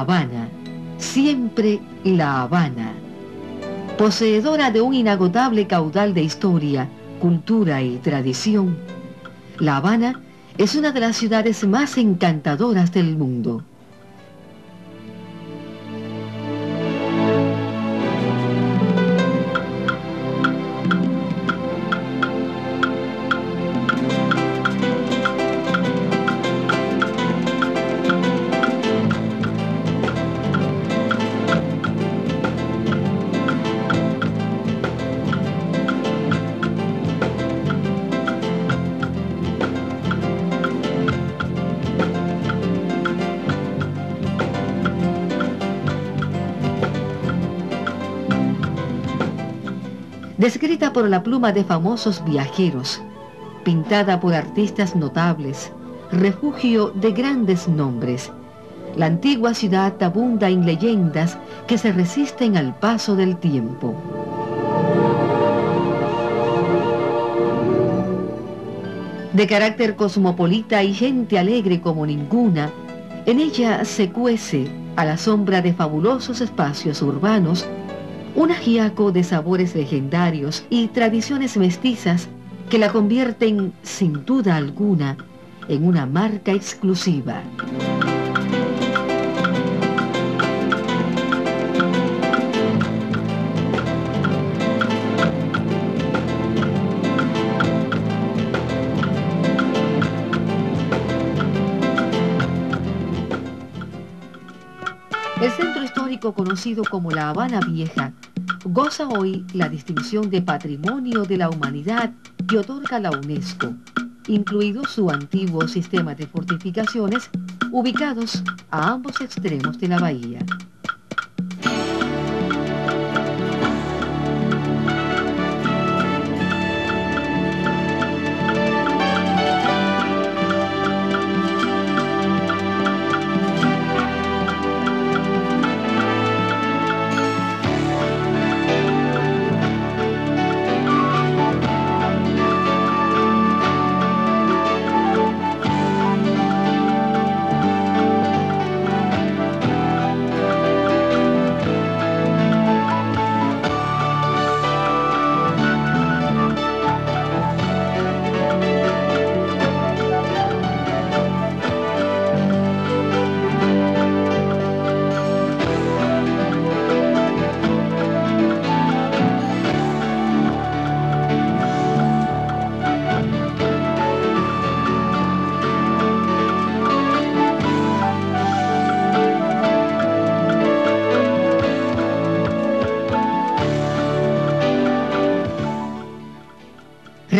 Habana, siempre La Habana. Poseedora de un inagotable caudal de historia, cultura y tradición, La Habana es una de las ciudades más encantadoras del mundo. Descrita por la pluma de famosos viajeros, pintada por artistas notables, refugio de grandes nombres. La antigua ciudad abunda en leyendas que se resisten al paso del tiempo. De carácter cosmopolita y gente alegre como ninguna, en ella se cuece, a la sombra de fabulosos espacios urbanos, un ajiaco de sabores legendarios y tradiciones mestizas que la convierten, sin duda alguna, en una marca exclusiva. Conocido como la Habana Vieja goza hoy la distinción de Patrimonio de la Humanidad que otorga la UNESCO, incluido su antiguo sistema de fortificaciones ubicados a ambos extremos de la bahía.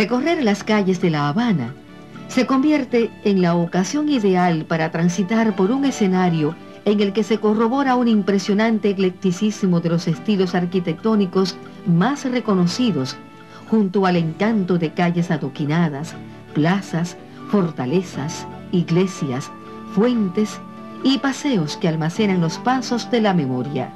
Recorrer las calles de La Habana se convierte en la ocasión ideal para transitar por un escenario en el que se corrobora un impresionante eclecticismo de los estilos arquitectónicos más reconocidos, junto al encanto de calles adoquinadas, plazas, fortalezas, iglesias, fuentes y paseos que almacenan los pasos de la memoria.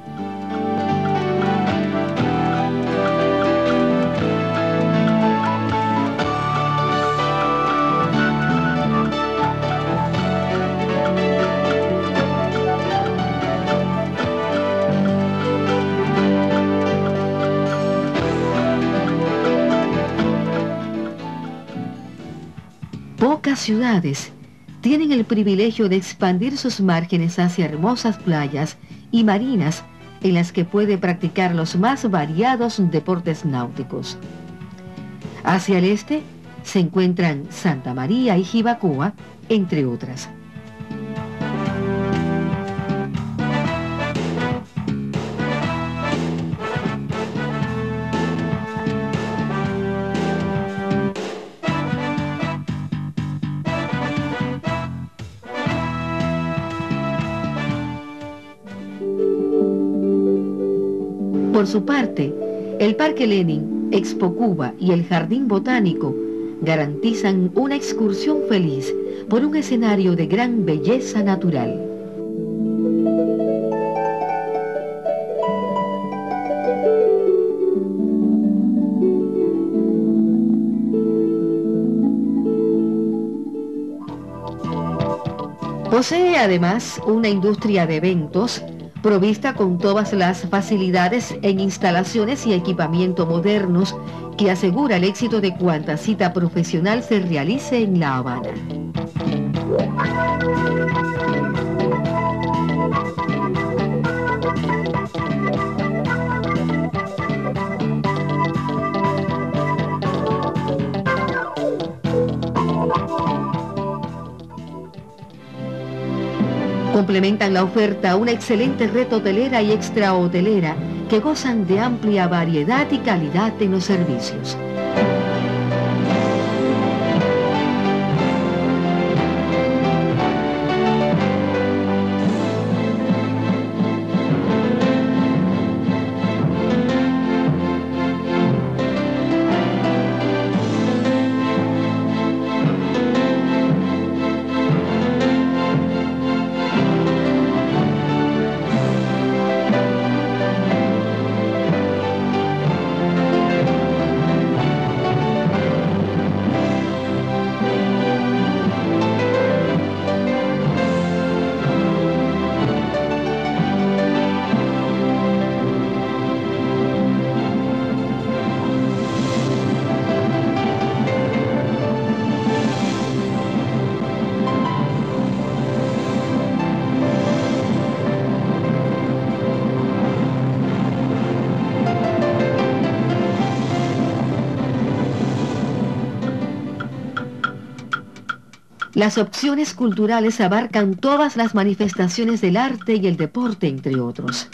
Pocas ciudades tienen el privilegio de expandir sus márgenes hacia hermosas playas y marinas en las que puede practicar los más variados deportes náuticos. Hacia el este se encuentran Santa María y Jibacoa, entre otras. Por su parte, el Parque Lenin, Expo Cuba y el Jardín Botánico garantizan una excursión feliz por un escenario de gran belleza natural. Posee además una industria de eventos provista con todas las facilidades en instalaciones y equipamiento modernos que asegura el éxito de cuanta cita profesional se realice en La Habana. Complementan la oferta una excelente red hotelera y extra hotelera que gozan de amplia variedad y calidad en los servicios. Las opciones culturales abarcan todas las manifestaciones del arte y el deporte, entre otros.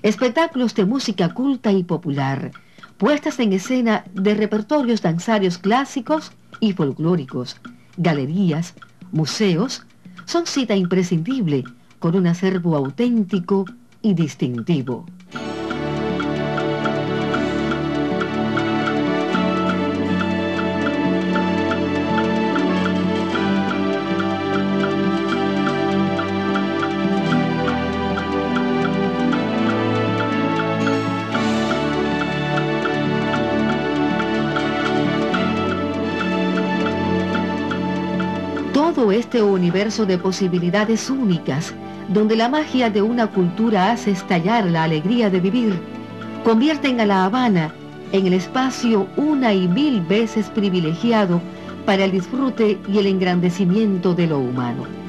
Espectáculos de música culta y popular, puestas en escena de repertorios danzarios clásicos y folclóricos, galerías, museos, son cita imprescindible con un acervo auténtico y distintivo. Todo este universo de posibilidades únicas donde la magia de una cultura hace estallar la alegría de vivir, convierten a La Habana en el espacio una y mil veces privilegiado para el disfrute y el engrandecimiento de lo humano.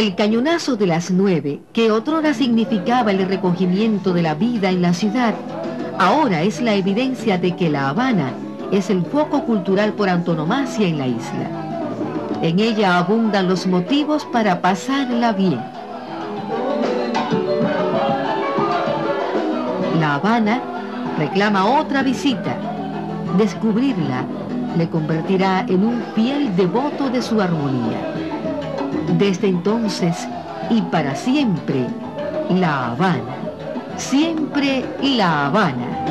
El cañonazo de las nueve, que otrora significaba el recogimiento de la vida en la ciudad, ahora es la evidencia de que La Habana es el foco cultural por antonomasia en la isla. En ella abundan los motivos para pasarla bien. La Habana reclama otra visita. Descubrirla le convertirá en un fiel devoto de su armonía. Desde entonces y para siempre, La Habana. Siempre La Habana.